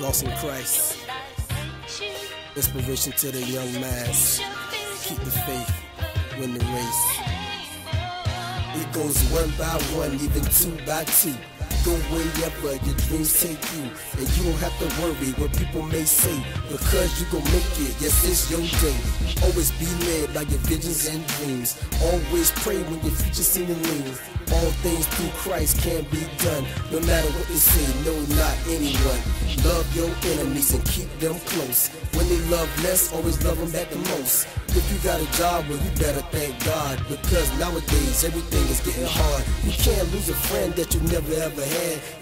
Lost in Christ. Inspiration to the young mass. Keep the faith, win the race. It goes one by one, even two by two. Go wherever your dreams take you. And you don't have to worry what people may say. Because you gon' make it, yes, it's your day. Always be led by your visions and dreams. Always pray when your future seeming lean. All things through Christ can be done. No matter what they say, no, not anyone. Love your enemies and keep them close. When they love less, always love them back the most. If you got a job, well, you better thank God. Because nowadays, everything is getting hard. You can't lose a friend that you never ever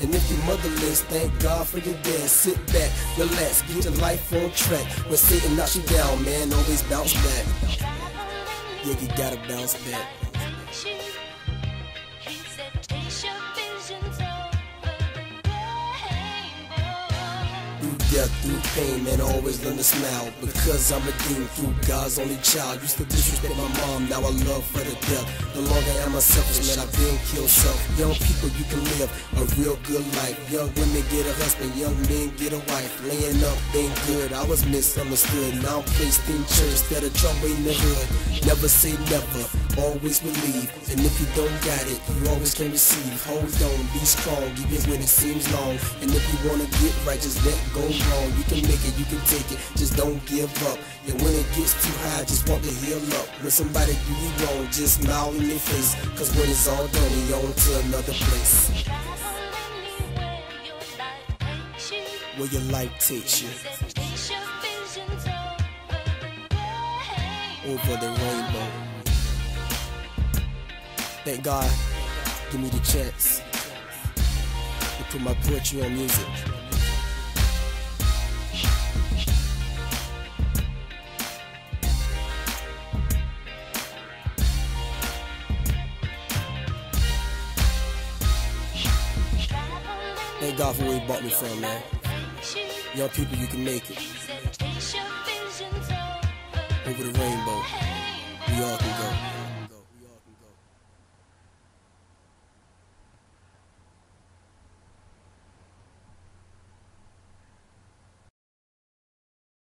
And if you're motherless, thank God for your dad. Sit back, relax, get your life on track. When Satan knocks you down, man, always bounce back. Yeah, you gotta bounce back. Through pain, man, always learn to smile. Because I'm redeemed through God's only child. Used to disrespect my mom, now I love for the death. No longer I am a selfish, man, I've been killed self. Young people, you can live a real good life. Young women get a husband, young men get a wife. Laying up ain't good, I was misunderstood. Now I'm placed in church instead of trouble in the hood. Never say never, always believe. And if you don't got it, you always can receive. Hold on, be strong, even when it seems long. And if you wanna get right, just let go wrong. You can make it, you can take it, just don't give up. And when it gets too high, just walk the hill up. When somebody do you wrong, just smile in their face. Cause when it's all done, we on to another place. Where your life takes you. Over the rainbow. Thank God, give me the chance to put my poetry on music. Thank God for where He brought me from, man. Young people, you can make it. Over the rainbow, we all can go.